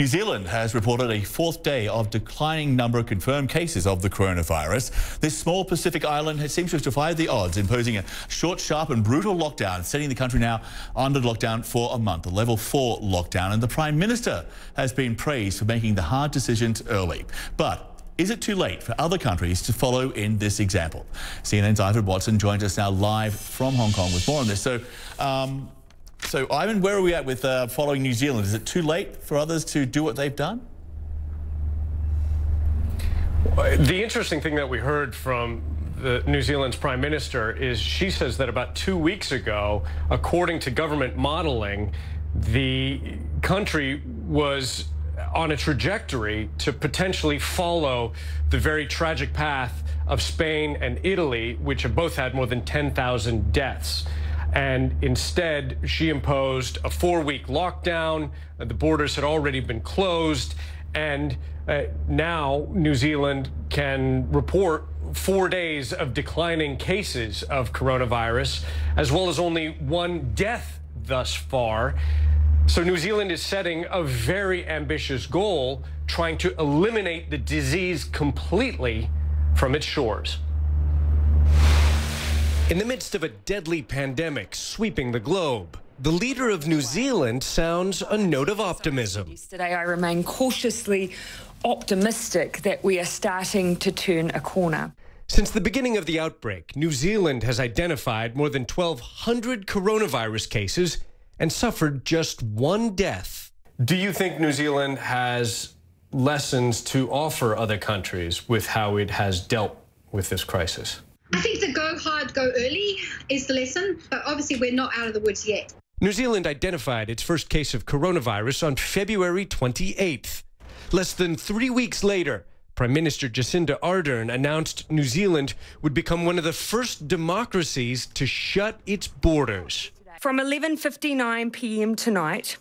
New Zealand has reported a fourth day of declining number of confirmed cases of the coronavirus. This small Pacific island has seems to have defied the odds, imposing a short, sharp and brutal lockdown, setting the country now under lockdown for a month, a level four lockdown. And the Prime Minister has been praised for making the hard decisions early. But is it too late for other countries to follow in this example? CNN's Ivan Watson joins us now live from Hong Kong with more on this. So, um, so, Ivan, where are we at with uh, following New Zealand? Is it too late for others to do what they've done? The interesting thing that we heard from the New Zealand's prime minister is she says that about two weeks ago, according to government modeling, the country was on a trajectory to potentially follow the very tragic path of Spain and Italy, which have both had more than 10,000 deaths. And instead, she imposed a four week lockdown. The borders had already been closed. And uh, now New Zealand can report four days of declining cases of coronavirus, as well as only one death thus far. So New Zealand is setting a very ambitious goal, trying to eliminate the disease completely from its shores. In the midst of a deadly pandemic sweeping the globe, the leader of New Zealand sounds a note of optimism. Yesterday, I remain cautiously optimistic that we are starting to turn a corner. Since the beginning of the outbreak, New Zealand has identified more than 1,200 coronavirus cases and suffered just one death. Do you think New Zealand has lessons to offer other countries with how it has dealt with this crisis? I think the go hard, go early is the lesson, but obviously we're not out of the woods yet. New Zealand identified its first case of coronavirus on February 28th. Less than three weeks later, Prime Minister Jacinda Ardern announced New Zealand would become one of the first democracies to shut its borders. From 11:59 p.m. tonight,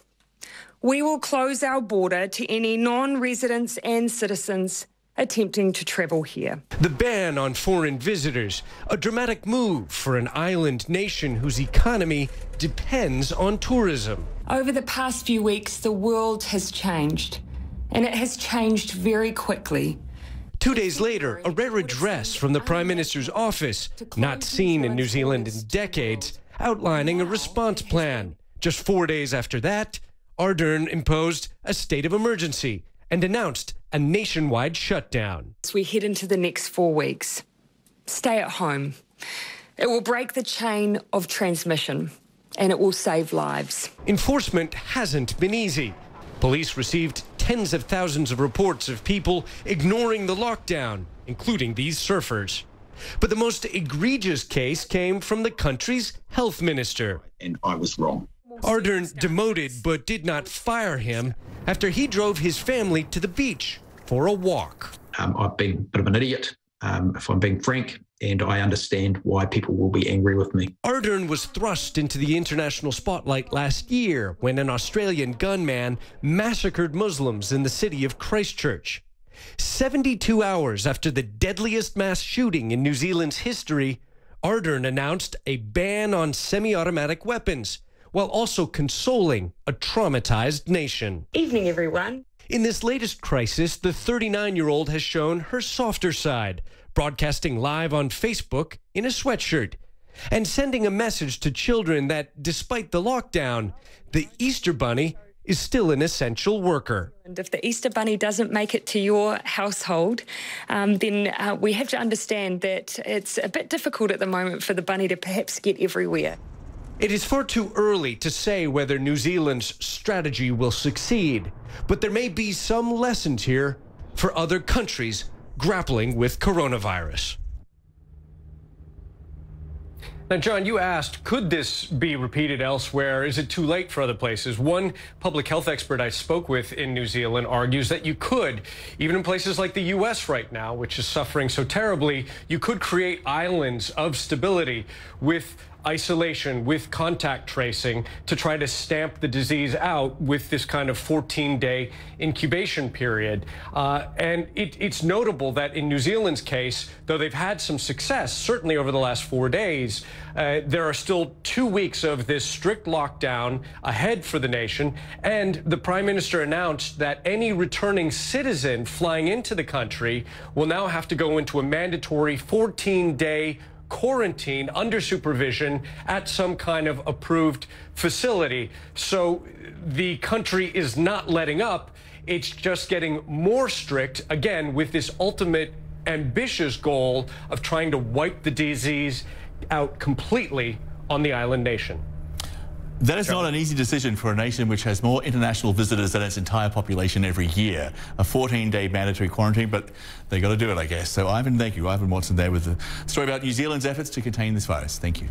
we will close our border to any non-residents and citizens attempting to travel here. The ban on foreign visitors, a dramatic move for an island nation whose economy depends on tourism. Over the past few weeks, the world has changed, and it has changed very quickly. Two days later, a rare address from the Prime Minister's office, not seen in New Zealand in decades, outlining a response plan. Just four days after that, Ardern imposed a state of emergency and announced a nationwide shutdown. As we head into the next four weeks, stay at home. It will break the chain of transmission and it will save lives. Enforcement hasn't been easy. Police received tens of thousands of reports of people ignoring the lockdown, including these surfers. But the most egregious case came from the country's health minister. And I was wrong. Ardern demoted but did not fire him after he drove his family to the beach for a walk. Um, I've been a bit of an idiot, um, if I'm being frank, and I understand why people will be angry with me. Ardern was thrust into the international spotlight last year when an Australian gunman massacred Muslims in the city of Christchurch. 72 hours after the deadliest mass shooting in New Zealand's history, Ardern announced a ban on semi automatic weapons while also consoling a traumatized nation. Evening, everyone. In this latest crisis, the 39 year old has shown her softer side, broadcasting live on Facebook in a sweatshirt and sending a message to children that despite the lockdown, the Easter Bunny is still an essential worker. And if the Easter Bunny doesn't make it to your household, um, then uh, we have to understand that it's a bit difficult at the moment for the bunny to perhaps get everywhere. It is far too early to say whether New Zealand's strategy will succeed, but there may be some lessons here for other countries grappling with coronavirus. Now, John, you asked, could this be repeated elsewhere? Is it too late for other places? One public health expert I spoke with in New Zealand argues that you could, even in places like the U.S. right now, which is suffering so terribly, you could create islands of stability with isolation with contact tracing to try to stamp the disease out with this kind of 14 day incubation period. Uh, and it, it's notable that in New Zealand's case, though they've had some success, certainly over the last four days, uh, there are still two weeks of this strict lockdown ahead for the nation. And the prime minister announced that any returning citizen flying into the country will now have to go into a mandatory 14 day quarantine under supervision at some kind of approved facility. So the country is not letting up. It's just getting more strict, again, with this ultimate ambitious goal of trying to wipe the disease out completely on the island nation. That is not an easy decision for a nation which has more international visitors than its entire population every year. A 14-day mandatory quarantine, but they got to do it, I guess. So, Ivan, thank you. Ivan Watson there with the story about New Zealand's efforts to contain this virus. Thank you.